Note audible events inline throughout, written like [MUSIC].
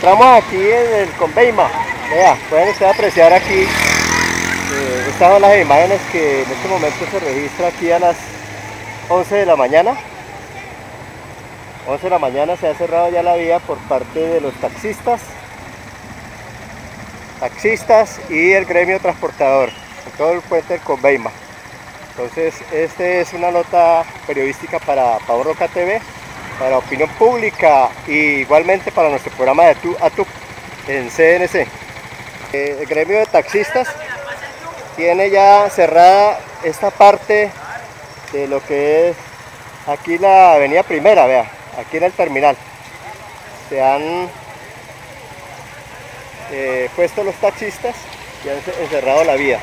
Encontramos aquí en el Conveima. Vea, pueden ustedes apreciar aquí. eh, estas son las imágenes que en este momento se registra aquí a las 11 de la mañana. 11 de la mañana se ha cerrado ya la vía por parte de los taxistas. Taxistas y el gremio transportador. En todo el puente del Conveima. Entonces, esta es una nota periodística para Roca TV para opinión pública y igualmente para nuestro programa de tu a tu en CNC. Eh, El gremio de taxistas tiene ya cerrada esta parte de lo que es aquí la avenida primera, vea, aquí en el terminal. Se han eh, puesto los taxistas y han ce- encerrado la vía.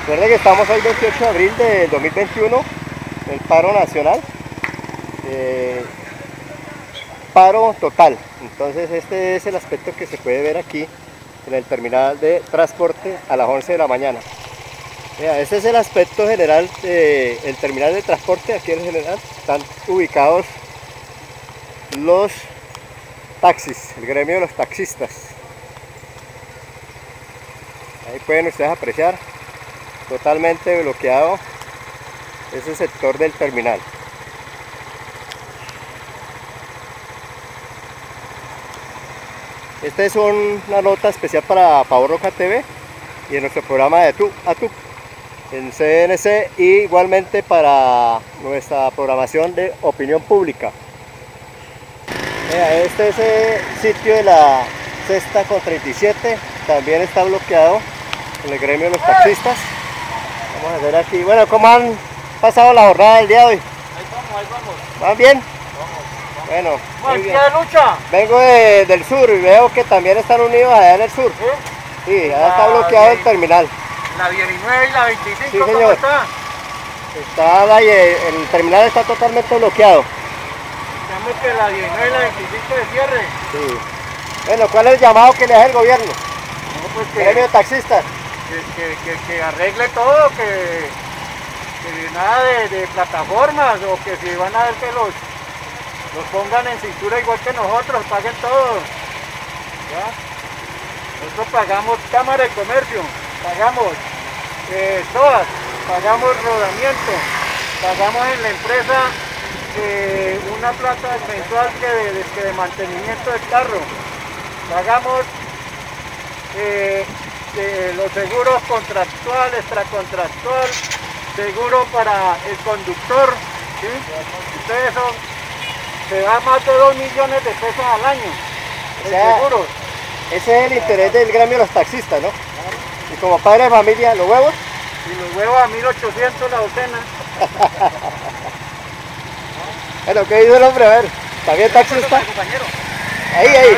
Recuerden que estamos hoy 28 de abril del 2021, el paro nacional. eh, paro total. Entonces este es el aspecto que se puede ver aquí en el terminal de transporte a las 11 de la mañana. Vea, este es el aspecto general del terminal de transporte, aquí en general están ubicados los taxis, el gremio de los taxistas. Ahí pueden ustedes apreciar totalmente bloqueado ese sector del terminal. Esta es un- una nota especial para Pavo Roca TV y en nuestro programa de Tu a Tu en CNC y igualmente para nuestra programación de opinión pública. Este es el sitio de la sexta con 37, también está bloqueado en el gremio de los taxistas. Vamos a ver aquí, bueno, ¿cómo han pasado la jornada del día de hoy? Ahí vamos, ahí vamos. ¿Van bien? Bueno, Vamos, muy ¿qué bien. lucha? Vengo de- del sur y veo que también están unidos allá en el sur. ¿Eh? Sí, ya está bloqueado el terminal. La 19 y la 25, Sí, ¿cómo señor. está? Está ahí, el terminal está totalmente bloqueado. Estamos que la 19 y la 25 de cierre. Sí. Bueno, ¿cuál es el llamado que le hace el gobierno? No, pues que, Gremio de taxistas. Que, que, que- arregle todo, que, que nada de, plataformas o que si van a ver que los, los pongan en cintura igual que nosotros, paguen todo. Nosotros pagamos Cámara de Comercio, pagamos eh, todas, pagamos rodamiento, pagamos en la empresa eh, una plata mensual que de, que de mantenimiento del carro, pagamos eh, eh, los seguros contractual, extracontractual, seguro para el conductor, ¿sí? Entonces eso se da más de 2 millones de pesos al año O en sea, seguros. Ese es el interés del gremio de los taxistas, ¿no? Y como padre de familia, los huevos, Y los huevos a 1800 la docena. [LAUGHS] bueno, ¿qué dice el hombre? A ver, ¿también taxista? Ahí, ahí,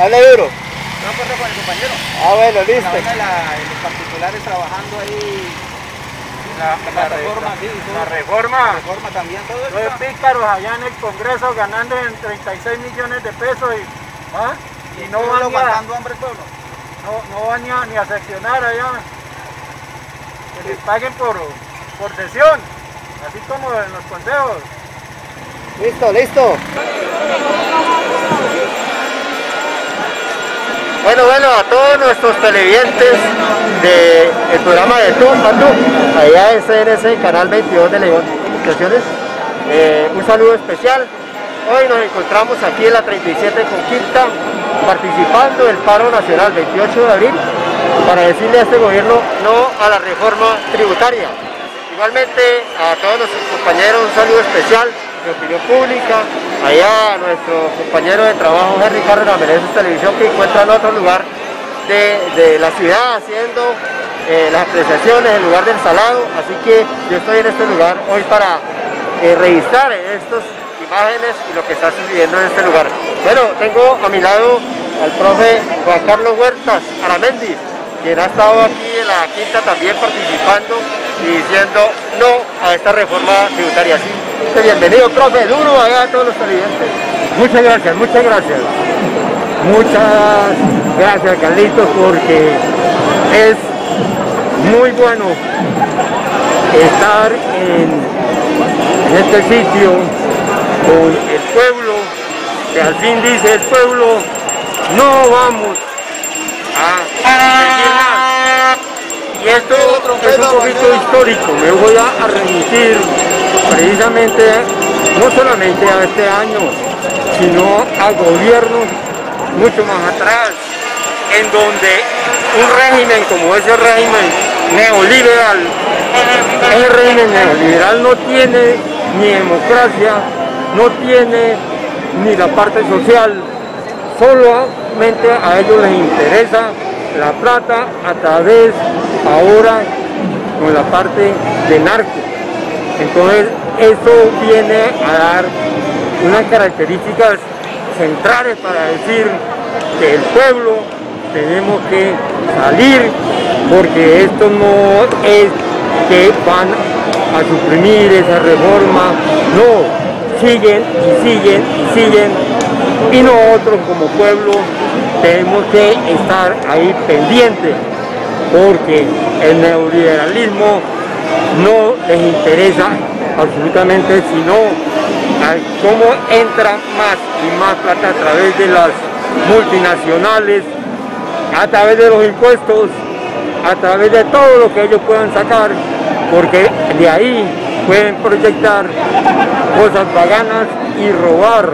hable duro. No acuerdo con el compañero. Ah, bueno, listo. La los particulares trabajando ahí. La, la reforma, sí. La reforma. reforma también, todo eso. Los pícaros allá en el Congreso ganando en 36 millones de pesos y, ¿ah? y no van ni a, hambre pueblo. no, no van ni a, ni a seccionar allá. Que les paguen por, por sesión, así como en los consejos. Listo, listo. Bueno, bueno, a todos nuestros televidentes del programa de Tú allá en CNC, Canal 22 de León Comunicaciones, eh, un saludo especial. Hoy nos encontramos aquí en la 37 con Quinta, participando del paro nacional 28 de abril, para decirle a este gobierno no a la reforma tributaria. Igualmente a todos nuestros compañeros un saludo especial de opinión pública, allá a nuestro compañero de trabajo Henry Carrera Meneses Televisión que encuentra en otro lugar de, de la ciudad haciendo eh, las apreciaciones en lugar del salado, así que yo estoy en este lugar hoy para eh, estas imágenes y lo que está sucediendo en este lugar. Bueno, tengo a mi lado al profe Juan Carlos Huertas Aramendi, quien ha estado aquí en la quinta también participando y diciendo no a esta reforma tributaria. Así bienvenido, profe, duro allá a todos los televidentes. Muchas gracias, muchas gracias. Muchas gracias, Carlitos, porque es muy bueno estar en, este sitio con el pueblo, que al fin dice el pueblo, no vamos a. Y esto es un poquito histórico, me voy a remitir precisamente no solamente a este año, sino a gobiernos mucho más atrás, en donde un régimen como ese régimen neoliberal, ese régimen neoliberal no tiene ni democracia, no tiene ni la parte social, solamente a ellos les interesa la plata a través ahora con la parte de narco. Entonces eso viene a dar unas características centrales para decir que el pueblo tenemos que salir porque esto no es que van a suprimir esa reforma, no, siguen y siguen y siguen. Y nosotros como pueblo tenemos que estar ahí pendientes porque el neoliberalismo no les interesa absolutamente sino cómo entra más y más plata a través de las multinacionales, a través de los impuestos, a través de todo lo que ellos puedan sacar, porque de ahí pueden proyectar cosas paganas y robar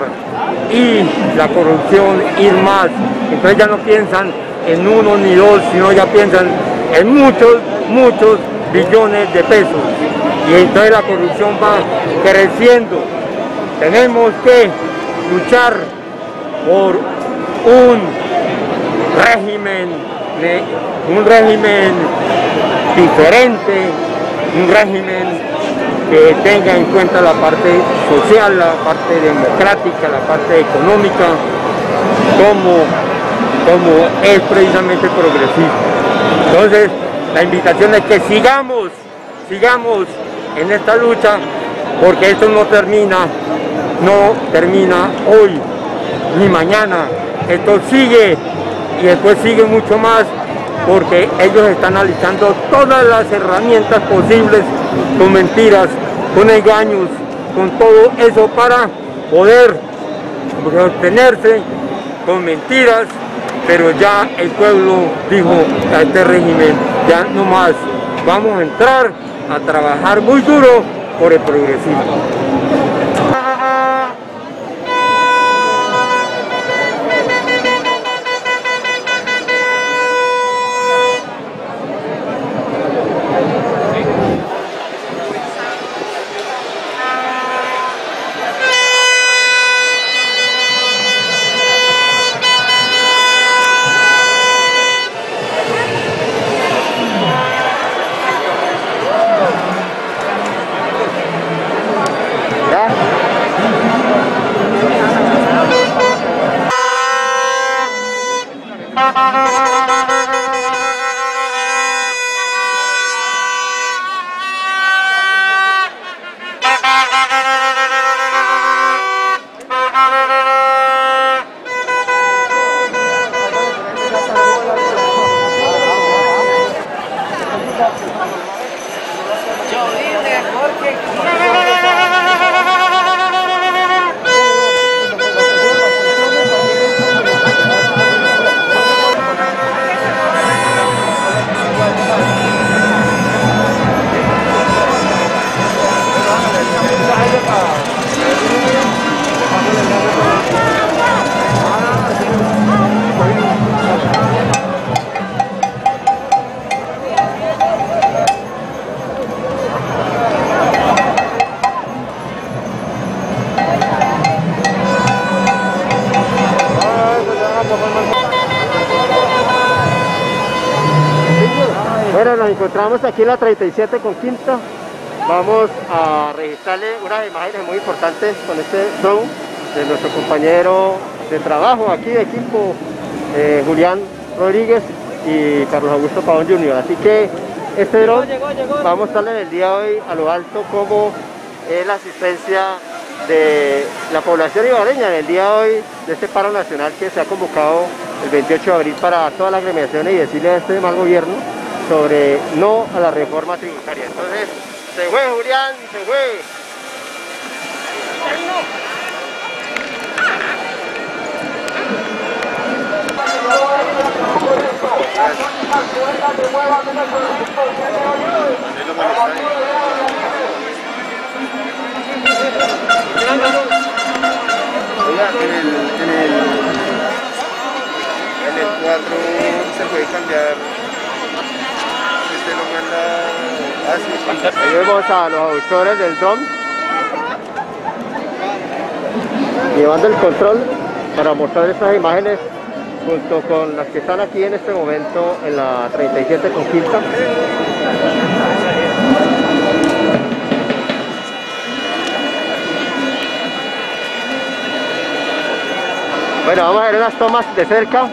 y la corrupción ir más. Entonces ya no piensan en uno ni dos, sino ya piensan en muchos, muchos billones de pesos. Y entonces la corrupción va creciendo. Tenemos que luchar por un régimen, un régimen diferente, un régimen que tenga en cuenta la parte social, la parte democrática, la parte económica, como, como es precisamente progresista. Entonces, la invitación es que sigamos, sigamos en esta lucha, porque esto no termina, no termina hoy ni mañana, esto sigue y después sigue mucho más porque ellos están analizando todas las herramientas posibles con mentiras, con engaños, con todo eso para poder obtenerse con mentiras, pero ya el pueblo dijo a este régimen, ya no más, vamos a entrar a trabajar muy duro por el progresismo. Encontramos aquí en la 37 con quinta. Vamos a registrarle unas imágenes muy importantes con este drone de nuestro compañero de trabajo aquí de equipo, eh, Julián Rodríguez y Carlos Augusto Pavón Jr. Así que este drone vamos a mostrarle en el día de hoy a lo alto cómo es la asistencia de la población ibareña en el día de hoy de este paro nacional que se ha convocado el 28 de abril para todas las agremiaciones y decirle a este mal gobierno sobre no a la reforma tributaria. Entonces, se fue Julián, se fue. En el, en el, en el cuadro se puede cambiar Ahí vemos a los autores del drone llevando el control para mostrar estas imágenes junto con las que están aquí en este momento en la 37 Conquista. Bueno, vamos a ver unas tomas de cerca.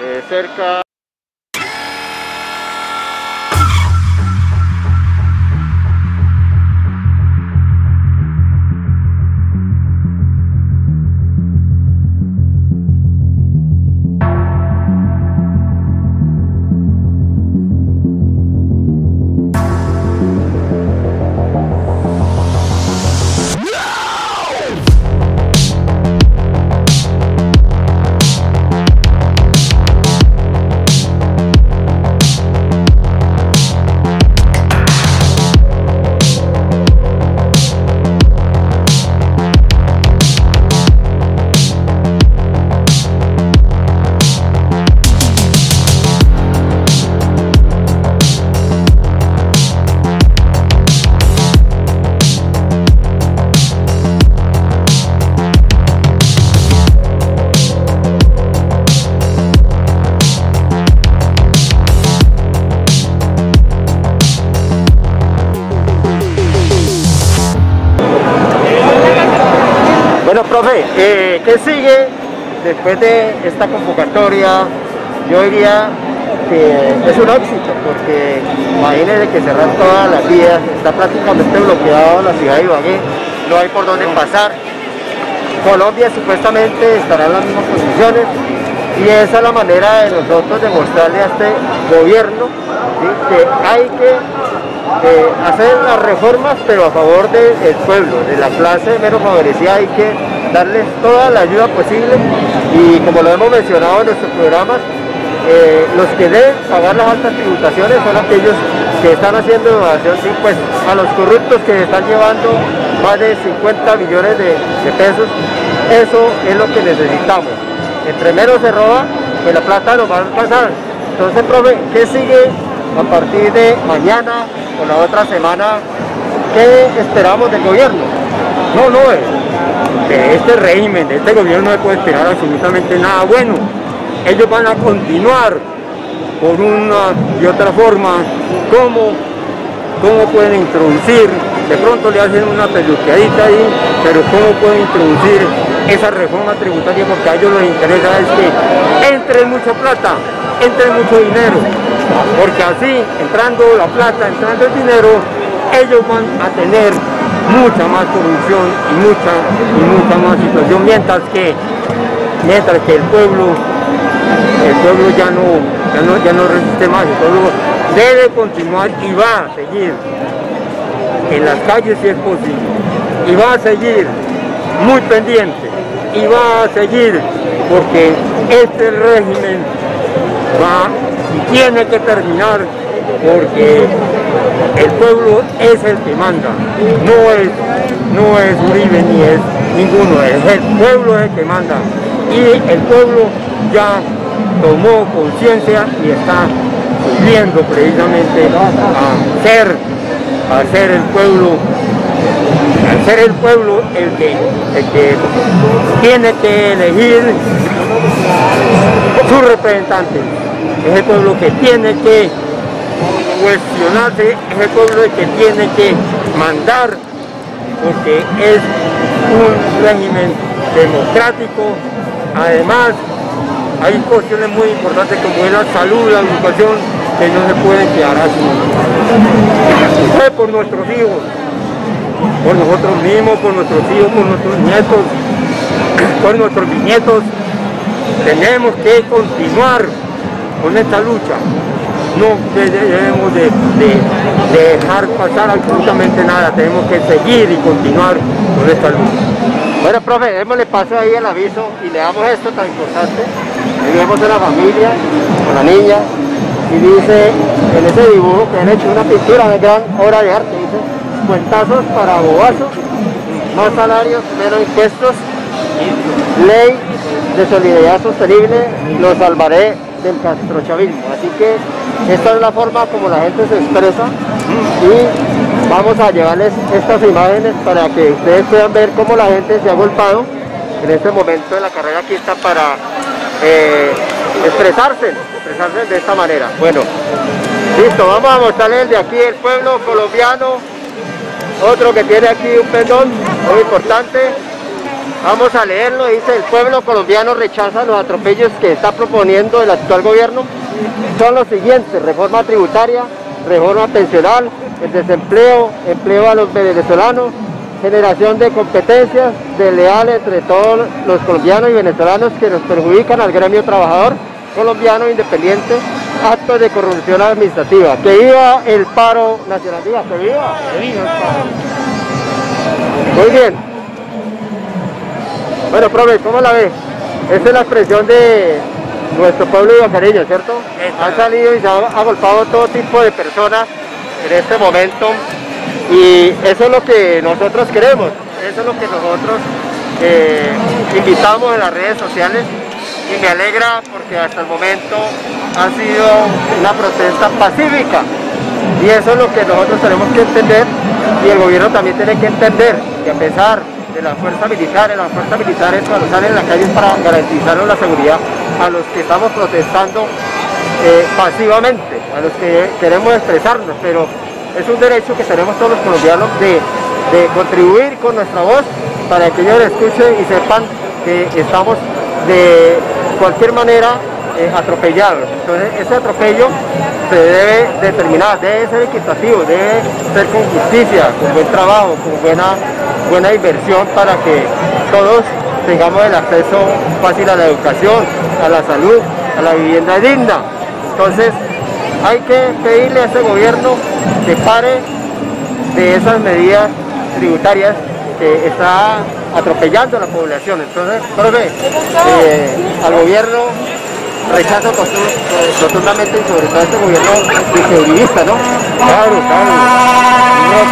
De cerca. ¿Qué sigue después de esta convocatoria? Yo diría que es un éxito, porque imagínense que cerrar todas las vías, está prácticamente bloqueado la ciudad de Ibagué, no hay por dónde pasar. Colombia supuestamente estará en las mismas condiciones y esa es la manera de nosotros demostrarle a este gobierno que hay que eh, hacer las reformas pero a favor del pueblo, de la clase menos favorecida hay que darles toda la ayuda posible y como lo hemos mencionado en nuestros programas, eh, los que deben pagar las altas tributaciones son aquellos que están haciendo evasión de impuestos, a los corruptos que están llevando más de 50 millones de, pesos, eso es lo que necesitamos. Entre menos se roba, pues la plata nos va a pasar. Entonces, profe, ¿qué sigue a partir de mañana o la otra semana? ¿Qué esperamos del gobierno? No, no, eh, de este régimen, de este gobierno no se puede esperar absolutamente nada bueno. Ellos van a continuar por una y otra forma. Cómo, cómo pueden introducir, de pronto le hacen una peluqueadita ahí, pero cómo pueden introducir esa reforma tributaria porque a ellos les interesa es que entre mucha plata, entre mucho dinero, porque así, entrando la plata, entrando el dinero, ellos van a tener mucha más corrupción y mucha, y mucha más situación, mientras que, mientras que el pueblo, el pueblo ya no, ya no, ya no resiste más, el pueblo debe continuar y va a seguir. En las calles si es posible, y va a seguir muy pendiente, y va a seguir porque este régimen va y tiene que terminar porque el pueblo es el que manda, no es, no es Uribe ni es ninguno, es el pueblo el que manda. Y el pueblo ya tomó conciencia y está subiendo precisamente a ser, a ser el pueblo al ser el pueblo el que, el que tiene que elegir su representante, es el pueblo que tiene que cuestionarse, es el pueblo que tiene que mandar, porque es un régimen democrático, además hay cuestiones muy importantes como es la salud, la educación, que no se pueden quedar así. Fue por nuestros hijos, por nosotros mismos, por nuestros hijos, por nuestros nietos, por nuestros bisnietos. Tenemos que continuar con esta lucha. No debemos de, de dejar pasar absolutamente nada, tenemos que seguir y continuar con esta lucha. Bueno, profe, démosle paso ahí el aviso y le damos esto tan importante. Ahí vemos a la familia, con la niña, y dice en ese dibujo que han hecho una pintura de gran obra de arte, dice cuentazos para bobazo, más salarios, menos impuestos, ley de solidaridad sostenible, lo salvaré del castrochavismo. Así que esta es la forma como la gente se expresa y vamos a llevarles estas imágenes para que ustedes puedan ver cómo la gente se ha golpado en este momento de la carrera aquí está para eh, expresarse, expresarse de esta manera. Bueno, listo, vamos a mostrarles de aquí el pueblo colombiano, otro que tiene aquí un pendón muy importante. Vamos a leerlo, dice el pueblo colombiano rechaza los atropellos que está proponiendo el actual gobierno. Son los siguientes, reforma tributaria, reforma pensional, el desempleo, empleo a los venezolanos, generación de competencias desleales entre todos los colombianos y venezolanos que nos perjudican al gremio trabajador colombiano independiente, actos de corrupción administrativa. Que viva el paro nacional, que viva, que viva el paro. Muy bien. Bueno, profe, ¿cómo la ve? Esa es la expresión de nuestro pueblo de ¿cierto? Han salido y se han agolpado todo tipo de personas en este momento y eso es lo que nosotros queremos, eso es lo que nosotros eh, invitamos en las redes sociales y me alegra porque hasta el momento ha sido una protesta pacífica y eso es lo que nosotros tenemos que entender y el gobierno también tiene que entender que a pesar de la fuerza militar, las fuerzas militares cuando salen en la calle para garantizarnos la seguridad a los que estamos protestando eh, pasivamente, a los que queremos expresarnos, pero es un derecho que tenemos todos los colombianos de, contribuir con nuestra voz para que ellos escuchen y sepan que estamos de cualquier manera eh. Entonces ese atropello se debe determinar, debe ser equitativo, debe ser con justicia, con buen trabajo, con buena, buena inversión para que todos tengamos el acceso fácil a la educación, a la salud, a la vivienda digna. Entonces hay que pedirle a ese gobierno que pare de esas medidas tributarias que está atropellando a la población. Entonces, profe, eh, al gobierno rechazo rotundamente y sobre todo este gobierno viceuribista, ¿no? Claro, claro.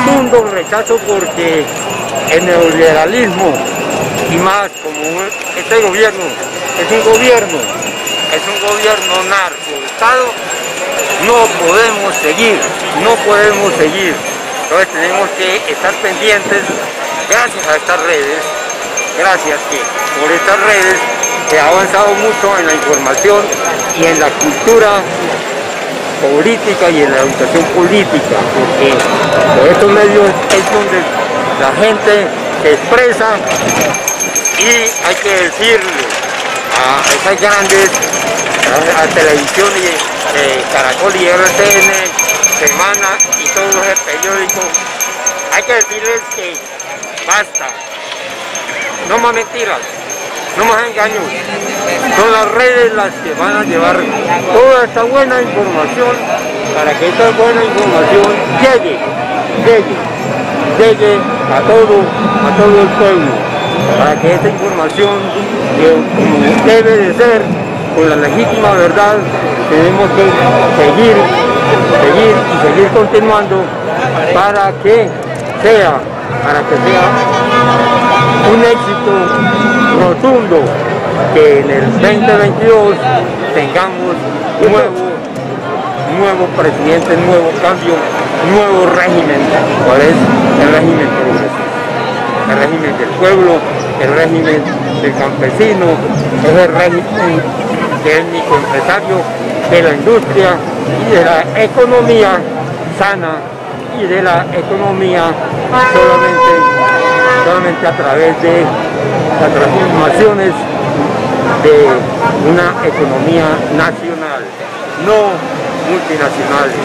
Rotundo rechazo porque el neoliberalismo y más como este gobierno es un gobierno, es un gobierno narco, Estado no podemos seguir, no podemos seguir. Entonces tenemos que estar pendientes, gracias a estas redes, gracias que por estas redes se ha avanzado mucho en la información y en la cultura política y en la educación política, porque por estos medios es donde la gente se expresa y hay que decirle a esas grandes a, televisión y eh, Caracol y RTN, Semana y todos los periódicos, hay que decirles que basta, no más mentiras, no más engaños, son las redes las que van a llevar toda esta buena información para que esta buena información llegue, llegue, llegue a todo, a todo el pueblo, para que esta información, como debe de ser, con la legítima verdad, tenemos que seguir, seguir y seguir continuando para que sea, para que sea un éxito rotundo que en el 2022 tengamos nuevo, nuevo presidente, nuevo cambio, nuevo régimen. ¿Cuál es el régimen? El régimen del pueblo, el régimen del campesino, es el régimen del microempresario de la industria y de la economía sana y de la economía solamente, solamente a través de las transformaciones de una economía nacional, no multinacionales.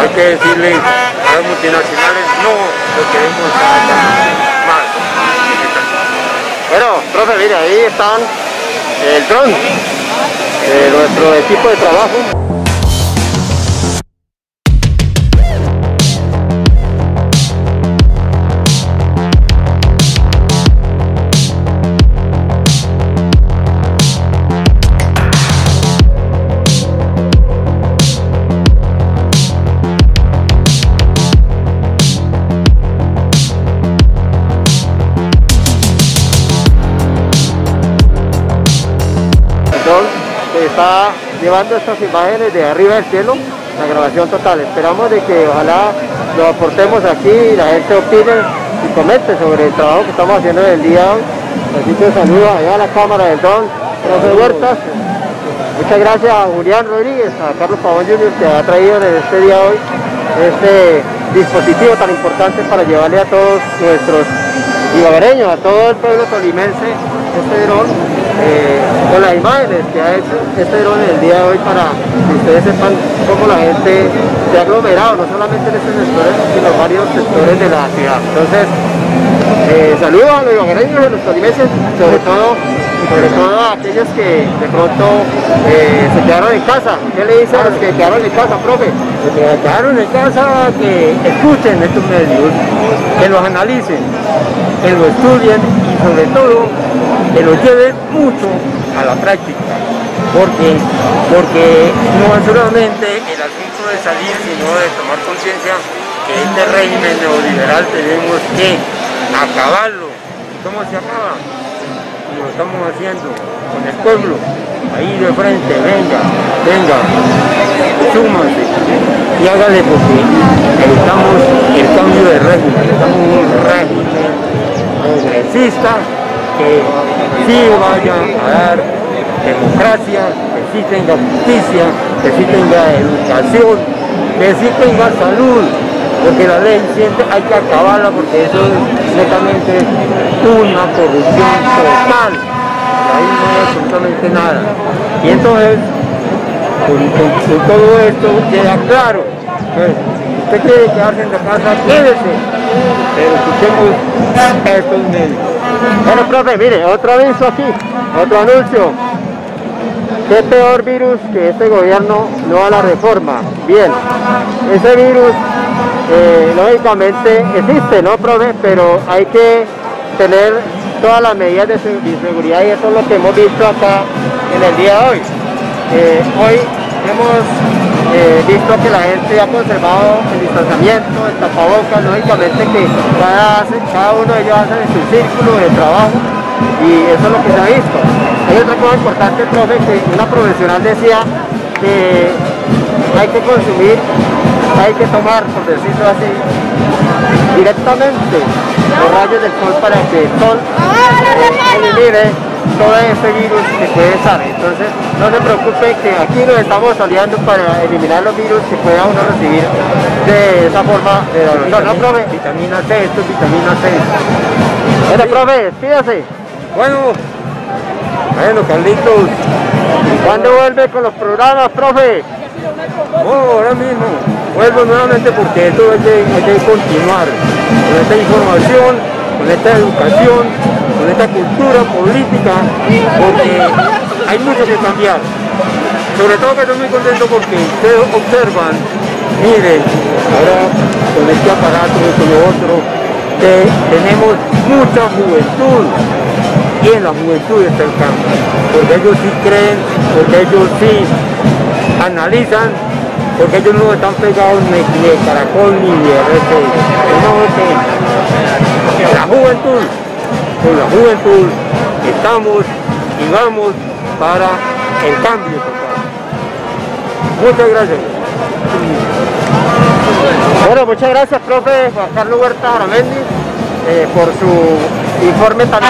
Hay que decirle a las multinacionales no lo queremos más. Bueno, profe, mire, ahí están el dron de nuestro equipo de trabajo. Está llevando estas imágenes de arriba del cielo, la grabación total. Esperamos de que ojalá lo aportemos aquí y la gente opine y comente sobre el trabajo que estamos haciendo en el día de hoy. Así que saludos allá a la cámara del Don, Huertas. Muchas gracias a Julián Rodríguez, a Carlos Pavón Jr. que ha traído en este día hoy este dispositivo tan importante para llevarle a todos nuestros ibaguereños, a todo el pueblo tolimense, este dron, eh, con las imágenes que ha hecho este dron en el día de hoy para que ustedes sepan cómo la gente se ha aglomerado, no solamente en estos sectores, sino en varios sectores de la ciudad. Entonces, eh, saludos a los ibaguereños a los tolimenses, sobre todo sobre todo a aquellos que de pronto eh, se quedaron en casa. ¿Qué le dice a los que quedaron en casa, profe? Que quedaron en casa que escuchen estos medios, que los analicen, que los estudien y sobre todo que los lleven mucho a la práctica. Porque, porque no es solamente el asunto de salir, sino de tomar conciencia que este régimen neoliberal tenemos que acabarlo. ¿Cómo se acaba? lo estamos haciendo con el pueblo, ahí de frente, venga, venga, súmanse y hágale porque necesitamos el cambio de régimen, en un régimen progresista que sí vaya a dar democracia, que sí tenga justicia, que sí tenga educación, que sí tenga salud, porque la ley siempre hay que acabarla porque eso es netamente una corrupción total. Ahí no hay absolutamente nada. Y entonces, con, todo esto queda claro. usted quiere quedarse en la casa, quédese. Pero escuchemos estos medios. Bueno, profe, mire, otro aviso aquí, otro anuncio. ¿Qué peor virus que este gobierno no a la reforma? Bien, ese virus eh, lógicamente existe, ¿no, profe? Pero hay que tener todas las medidas de seguridad y eso es lo que hemos visto acá en el día de hoy. Eh, hoy hemos eh, visto que la gente ha conservado el distanciamiento, el tapabocas, lógicamente que cada, cada uno de ellos hace su círculo de trabajo y eso es lo que se ha visto. Hay otra cosa importante, profe, que una profesional decía que hay que consumir hay que tomar, por decirlo así, directamente los rayos del sol para que el sol elimine todo ese virus que puede estar. Entonces, no se preocupe que aquí nos estamos aliando para eliminar los virus que pueda uno recibir de esa forma de la ¿No, profe? Vitamina C, esto es vitamina C. Bueno, profe, despídase. Bueno, bueno, Carlitos. ¿Cuándo vuelve con los programas, profe? No, ahora mismo. Vuelvo nuevamente porque esto hay que, continuar con esta información, con esta educación, con esta cultura política, porque hay mucho que cambiar. Sobre todo que estoy muy contento porque ustedes observan, miren, ahora con este aparato y con lo otro, que tenemos mucha juventud y en la juventud está el cambio, porque ellos sí creen, porque ellos sí analizan porque ellos no están pegados ni, de caracol ni de RC. No, la juventud, con la juventud estamos y vamos para el cambio. Muchas gracias. Bueno, muchas gracias, profe Juan Carlos Huerta Aramendi, eh, por su informe tan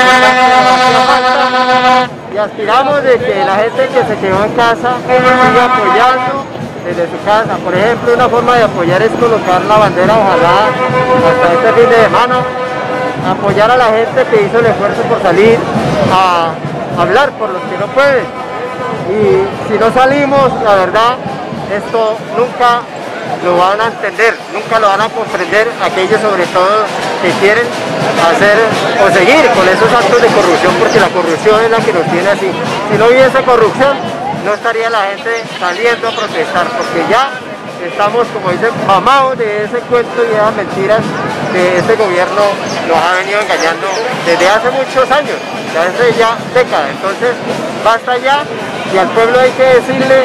y aspiramos de que la gente que se quedó en casa siga apoyando desde su casa. Por ejemplo, una forma de apoyar es colocar la bandera, ojalá hasta este fin de semana, apoyar a la gente que hizo el esfuerzo por salir a hablar por los que no pueden. Y si no salimos, la verdad, esto nunca lo van a entender, nunca lo van a comprender aquellos sobre todo que quieren hacer o seguir con esos actos de corrupción, porque la corrupción es la que nos tiene así. Si no hubiese corrupción, no estaría la gente saliendo a protestar, porque ya estamos, como dicen, mamados de ese cuento y esas mentiras que este gobierno nos ha venido engañando desde hace muchos años, desde ya décadas. Entonces, basta ya y al pueblo hay que decirle,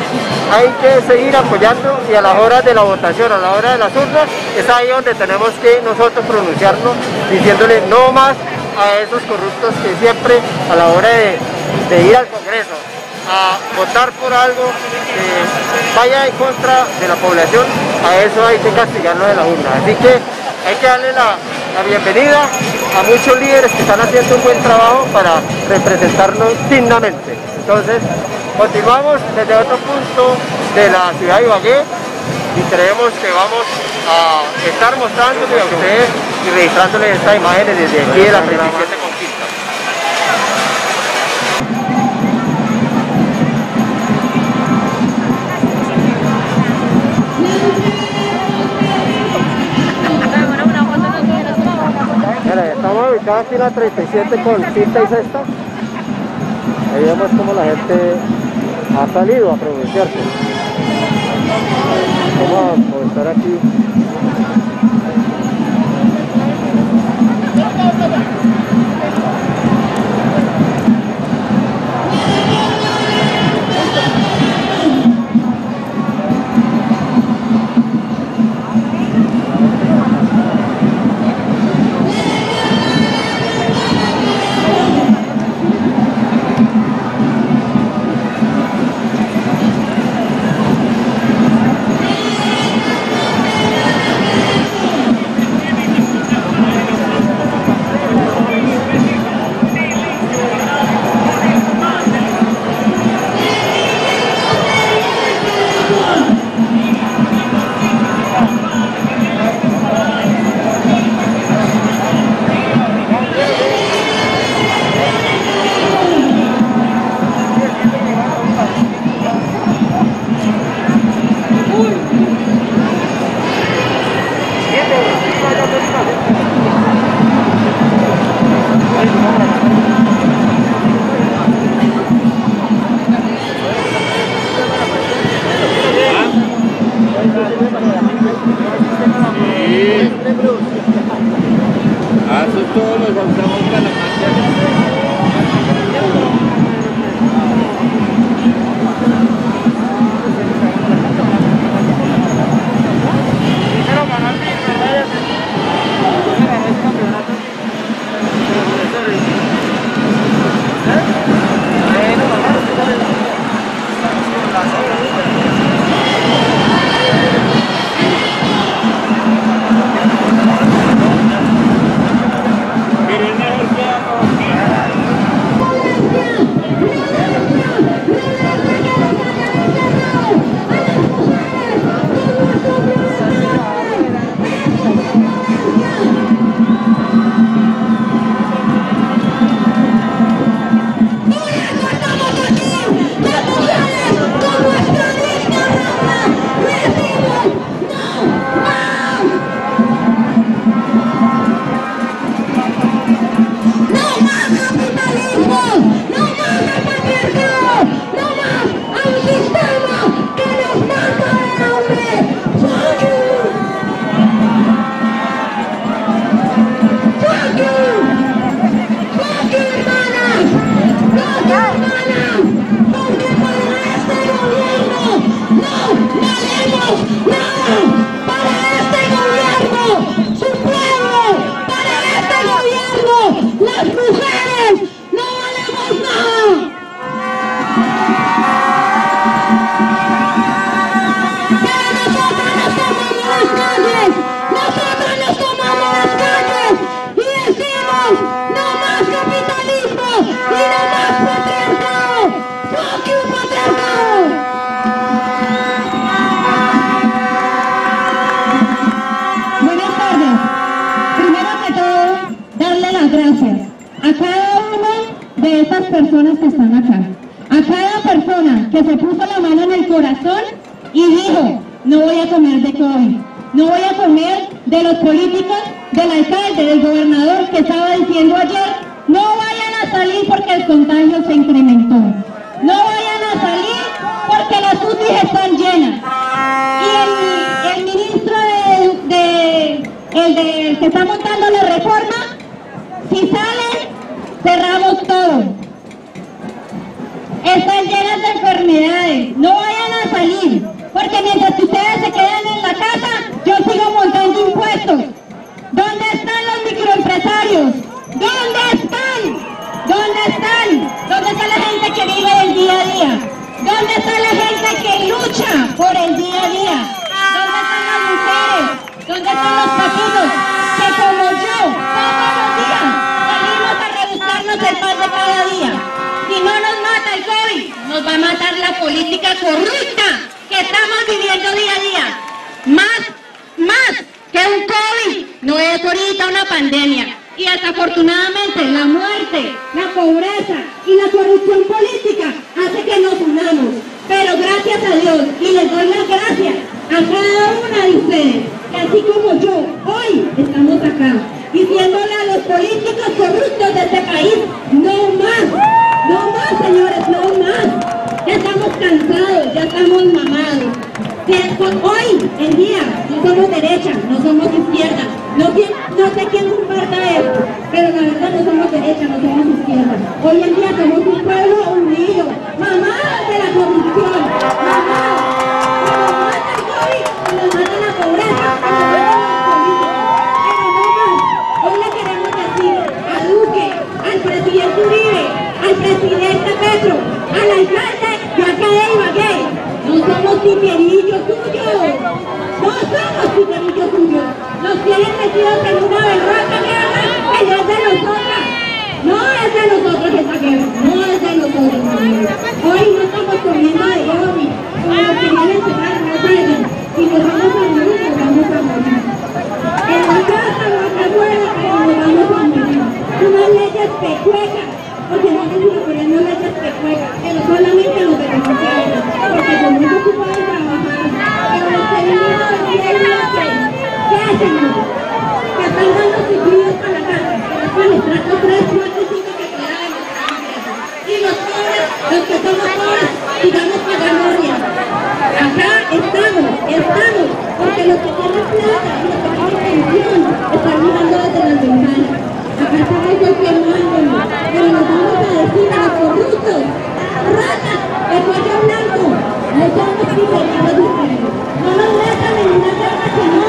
hay que seguir apoyando y a las horas de la votación, a la hora de las urnas, es ahí donde tenemos que nosotros pronunciarnos diciéndole no más a esos corruptos que siempre a la hora de ir al Congreso a votar por algo que vaya en contra de la población, a eso hay que castigarlo de la urna. Así que hay que darle la, la bienvenida a muchos líderes que están haciendo un buen trabajo para representarnos dignamente. Entonces, continuamos desde otro punto de la ciudad de Ibagué y creemos que vamos a estar mostrándole a ustedes y registrándole estas imágenes desde aquí de la 37 Conquista. Estamos ubicados aquí en la 37 con quinta y sexta. Ahí vemos como la gente ha salido a pronunciarse. Vamos a estar aquí. Comer de los políticos, del alcalde, del gobernador que estaba diciendo ayer, no vayan a salir porque el contagio se incrementó. No vayan a salir porque las UCI están llenas. Y el, ministro de, el de- que está montando la reforma, si salen, cerramos todo. Están llenas de enfermedades. No vayan a salir. Porque mientras ustedes se quedan en la casa, yo sigo montando impuestos. ¿Dónde están los microempresarios? ¿Dónde están? ¿Dónde están? ¿Dónde está la gente que vive del día a día? ¿Dónde está la gente que lucha por el día a día? ¿Dónde están las mujeres? ¿Dónde están los papitos? Que como yo, todos los días salimos a rebuscarnos el pan de cada día. Si no nos mata el COVID, nos va a matar la política corrupta que estamos viviendo día a día. Más, más que un COVID, no es ahorita una pandemia. Y desafortunadamente la muerte, la pobreza y la corrupción política hace que nos unamos. Pero gracias a Dios, y les doy las gracias a cada una de ustedes, que así como yo, hoy estamos acá, diciéndole a los políticos corruptos de este país, no más, no más señores, no más. Ya estamos cansados, ya estamos mamados. Hoy en día no somos derecha, no somos izquierda. No, no sé quién comparta esto, pero la verdad no somos derecha, no somos izquierda. Hoy en día somos un pueblo unido. Mamá Es de. No es de nosotros. No es de nosotros. Hoy no estamos comiendo de lo querían enseñar, no vayan. Si nos vamos a morir, nos vamos a morir. En la casa pero nos vamos a morir. Unas leyes pecuecas. Porque no se sigue poniendo leyes pecuecas, pero solamente los beneficiarios. Porque como no se ¿qué hacemos? Que dando sus vidas para la casa, que les a 3, 4 y 5 que queda de nuestra. Y los pobres, los que somos pobres, sigamos pagando rienda. Acá estamos, estamos, porque los que tienen plata y los que tienen pensión están mirando desde las ventanas. Acá estamos confirmándonos, pero nos vamos a decir a los corruptos, ratas, de cuello blanco, no somos diferentes de ustedes. No nos metan en una guerra que no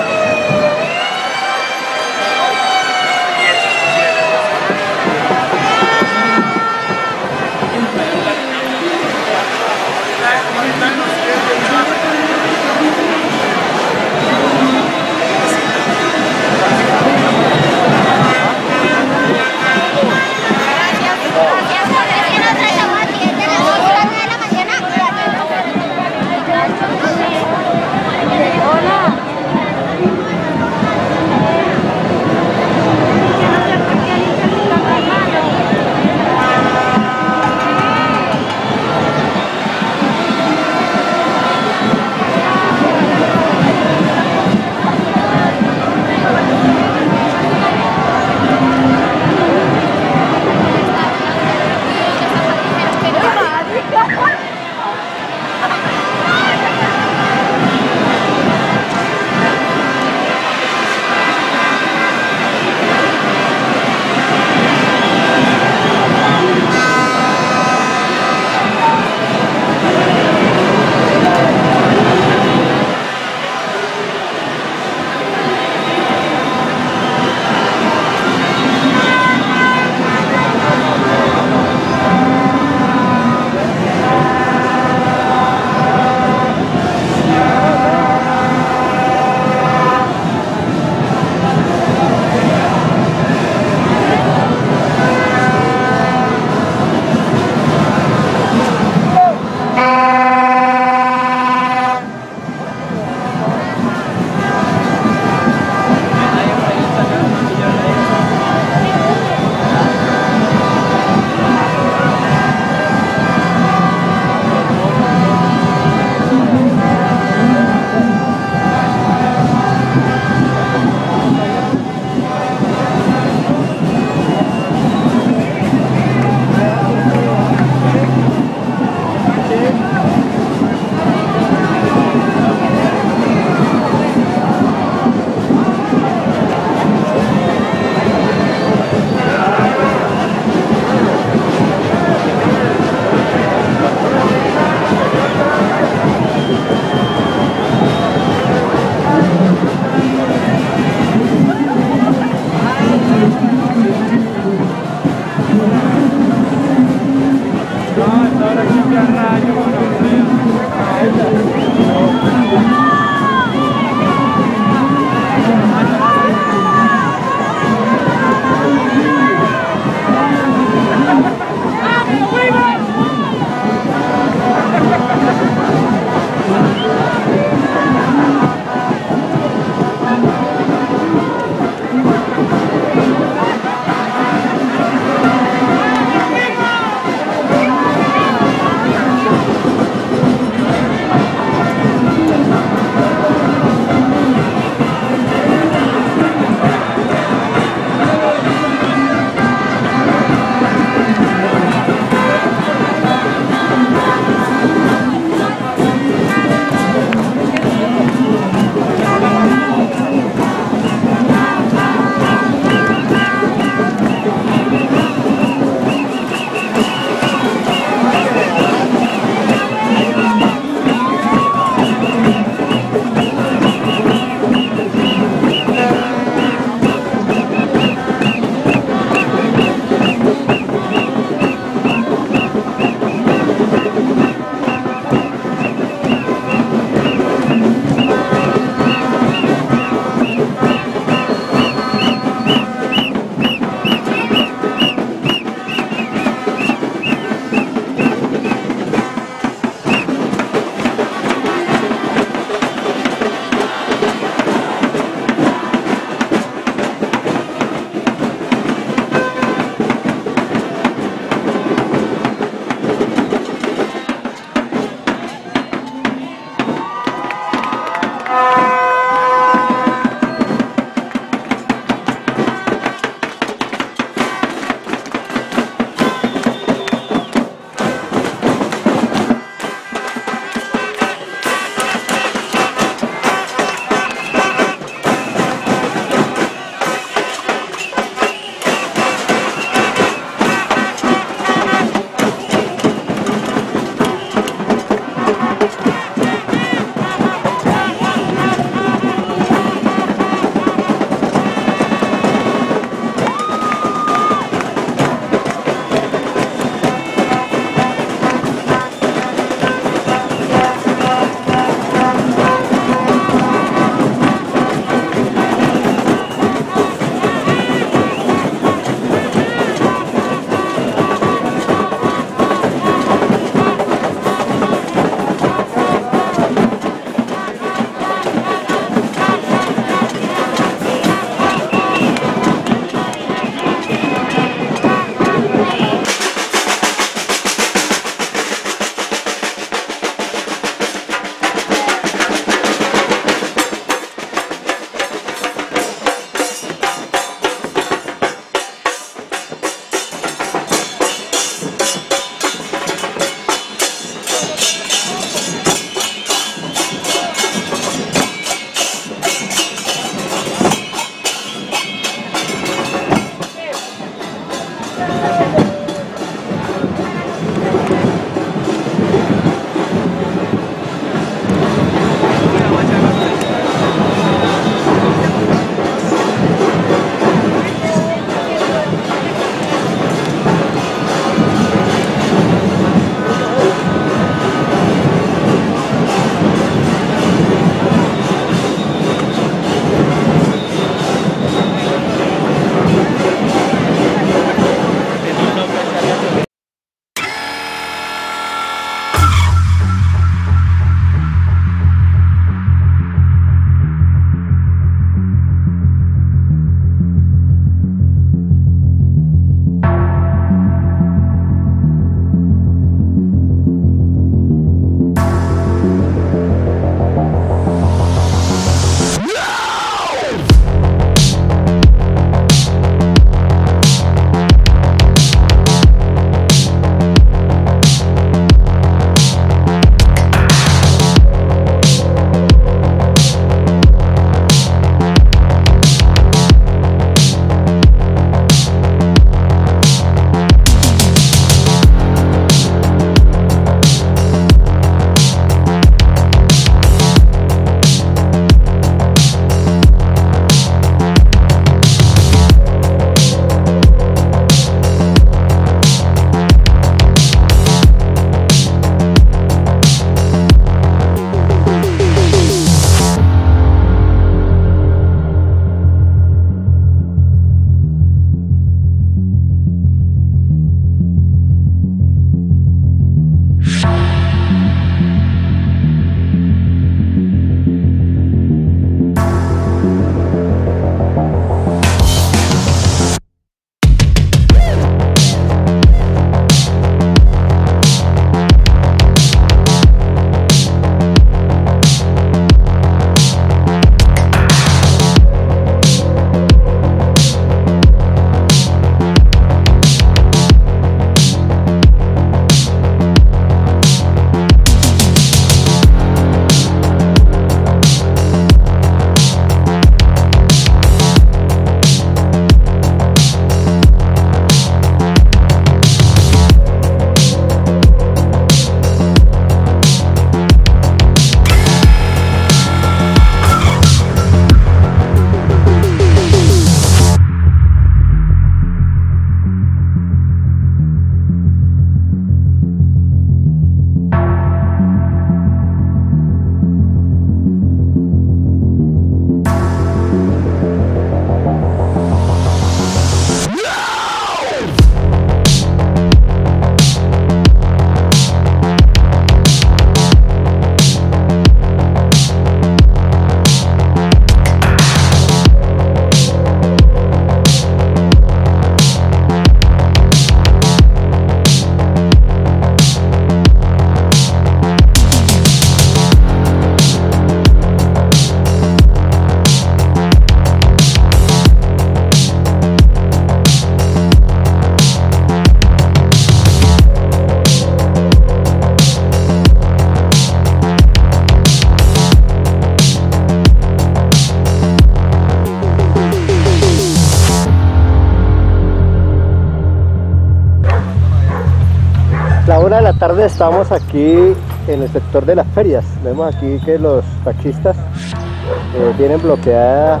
una de la tarde estamos aquí en el sector de las ferias. Vemos aquí que los taxistas eh, tienen bloqueada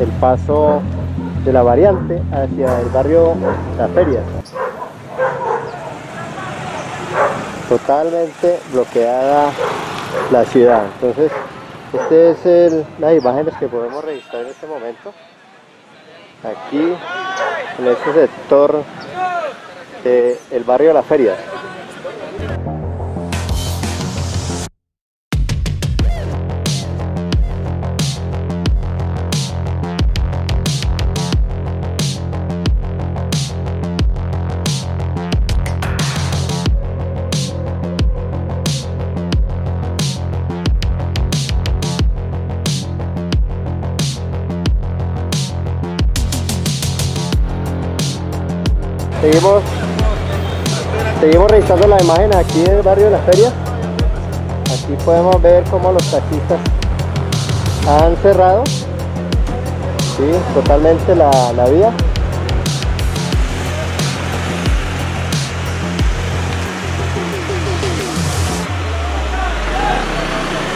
el paso de la variante hacia el barrio Las Ferias. Totalmente bloqueada la ciudad. Entonces, estas es las imágenes que podemos registrar en este momento. Aquí, en este sector del barrio La Feria. Seguimos, seguimos revisando la imagen aquí del barrio de la feria. Aquí podemos ver cómo los taxistas han cerrado ¿sí? totalmente la, la vía.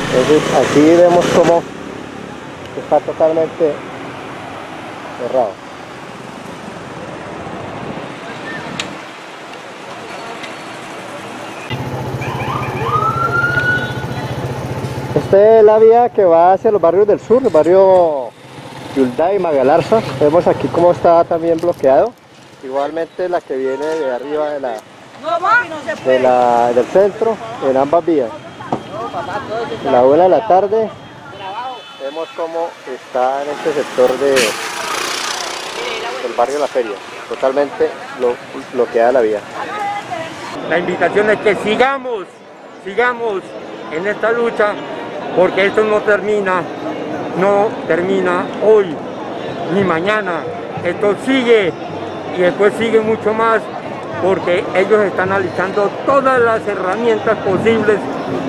Entonces aquí vemos cómo está totalmente cerrado. Esta es la vía que va hacia los barrios del sur, el barrio Yulda y Magalarza. Vemos aquí cómo está también bloqueado. Igualmente la que viene de arriba de la, de la del centro, en ambas vías. La una de la tarde vemos cómo está en este sector de, del barrio La Feria. Totalmente bloqueada la vía. La invitación es que sigamos, sigamos en esta lucha porque esto no termina, no termina hoy ni mañana, esto sigue y después sigue mucho más porque ellos están analizando todas las herramientas posibles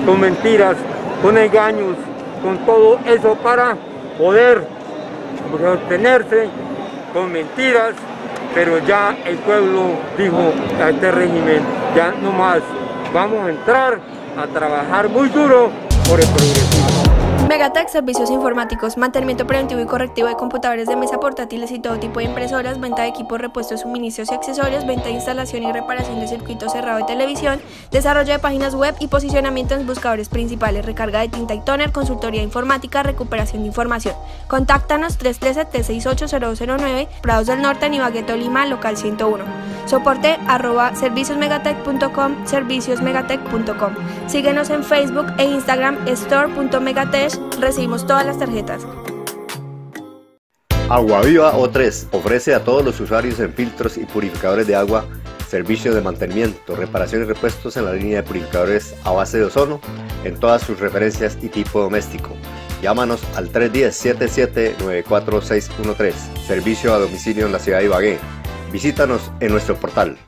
con mentiras, con engaños, con todo eso para poder obtenerse con mentiras, pero ya el pueblo dijo a este régimen, ya no más, vamos a entrar a trabajar muy duro por el progresismo. Megatech, servicios informáticos, mantenimiento preventivo y correctivo de computadores de mesa portátiles y todo tipo de impresoras, venta de equipos, repuestos, suministros y accesorios, venta de instalación y reparación de circuitos cerrado de televisión, desarrollo de páginas web y posicionamiento en buscadores principales, recarga de tinta y toner, consultoría informática, recuperación de información. Contáctanos 313-368-009, Prados del Norte, Nibagueto, Lima, local 101. Soporte arroba serviciosmegatech.com, serviciosmegatech.com. Síguenos en Facebook e Instagram store.megatech recibimos todas las tarjetas. Agua Viva O3 ofrece a todos los usuarios en filtros y purificadores de agua servicios de mantenimiento, reparación y repuestos en la línea de purificadores a base de ozono en todas sus referencias y tipo doméstico. Llámanos al 310-77-94613, servicio a domicilio en la ciudad de Ibagué. Visítanos en nuestro portal.